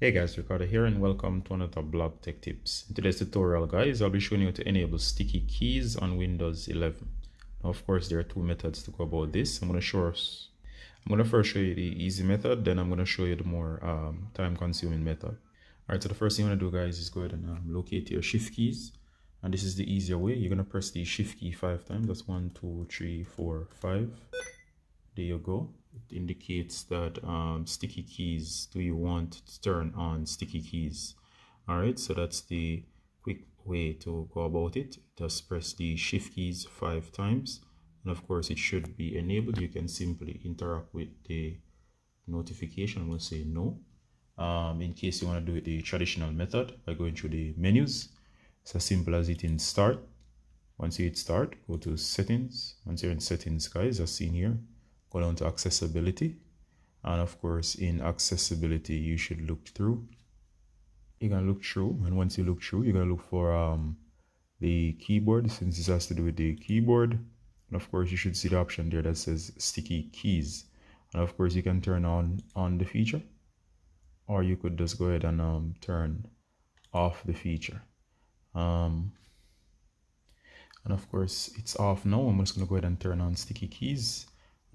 Hey guys, Ricardo here and welcome to another blog tech tips. In today's tutorial guys, I'll be showing you to enable sticky keys on Windows 11. Now of course there are two methods to go about this. I'm going to show us, I'm going to first show you the easy method, then I'm going to show you the more um, time consuming method. Alright, so the first thing you want to do guys is go ahead and um, locate your shift keys. And this is the easier way. You're going to press the shift key five times. That's one, two, three, four, five. There you go it indicates that um, sticky keys do you want to turn on sticky keys? All right so that's the quick way to go about it. Just press the shift keys five times. And of course it should be enabled. You can simply interact with the notification i'm going to say no. Um, in case you want to do it the traditional method by going through the menus it's as simple as hitting start. Once you hit start go to settings. Once you're in settings guys as seen here go down to accessibility. And of course in accessibility you should look through. You can look through and once you look through you're gonna look for um, the keyboard since this has to do with the keyboard. And of course you should see the option there that says sticky keys. And of course you can turn on on the feature or you could just go ahead and um, turn off the feature. Um, and of course it's off now. I'm just gonna go ahead and turn on sticky keys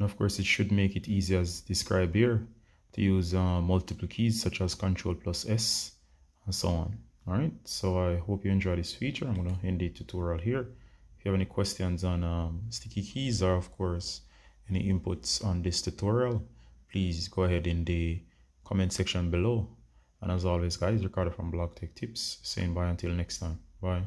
and of course, it should make it easy as described here to use uh, multiple keys such as Control plus S and so on. All right, so I hope you enjoy this feature. I'm going to end the tutorial here. If you have any questions on um, sticky keys or of course any inputs on this tutorial, please go ahead in the comment section below. And as always, guys, Ricardo from Blog Tech Tips saying bye until next time. Bye.